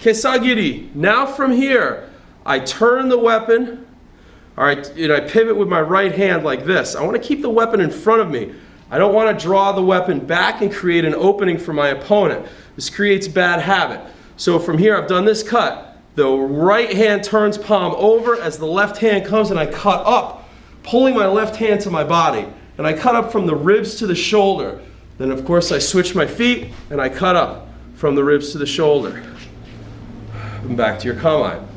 Kesagiri. Now from here, I turn the weapon, all right, and I pivot with my right hand like this. I want to keep the weapon in front of me. I don't want to draw the weapon back and create an opening for my opponent. This creates bad habit. So from here, I've done this cut. The right hand turns palm over as the left hand comes and I cut up, pulling my left hand to my body. And I cut up from the ribs to the shoulder. Then of course I switch my feet and I cut up from the ribs to the shoulder. Back to your kamae.